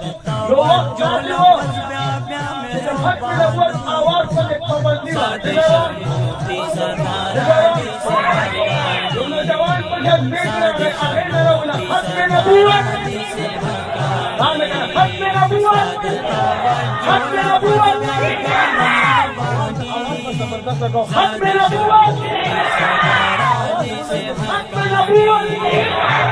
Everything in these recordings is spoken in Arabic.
حق يو حق پيا پيا مي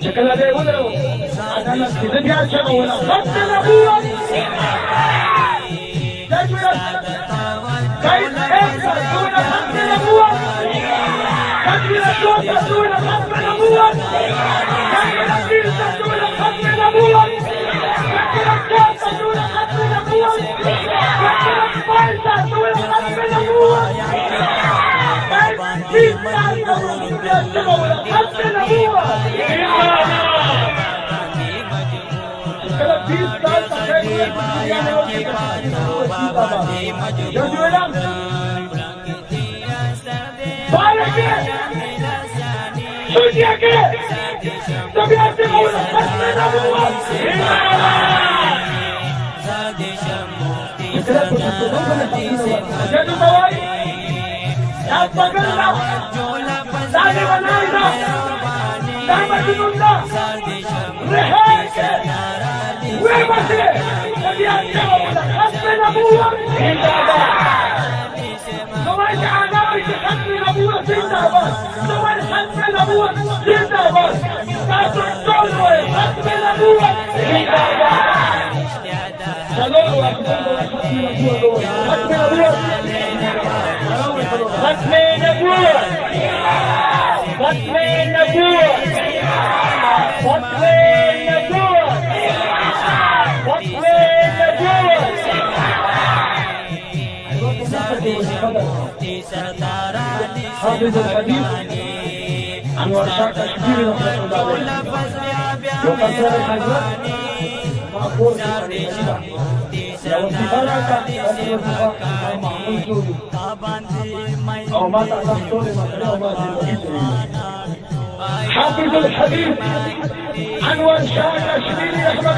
شكلها ولا خط نبوة كيف انت دون خط نبوة كبير الشوطة دون خط نبوة كبير الشيطة دون خط نبوة كبير الشوطة دون خط نبوة كبير الفايزة دون خط نبوة كيف انت دون Let's make it حافظ الحديث عن رحمة الله عليه وقصر لو سوري أو ما سوري ما حافظ الحديث عن ورشاء تشكيل رحمة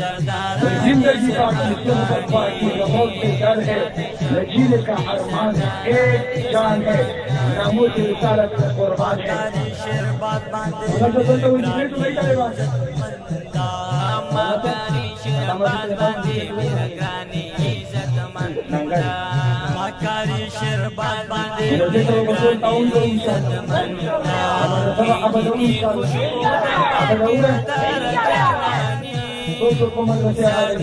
ज़िंदगी का से डर है। लचीले का अरमान एक जान है। नामों से रिसालत का कुर्बान है। तो तो तो नहीं करेगा। मुझे तो كلكم المساعد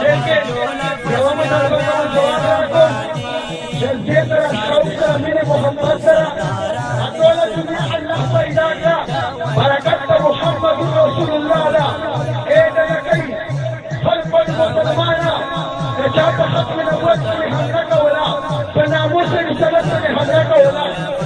ان second, second, second. How's that going?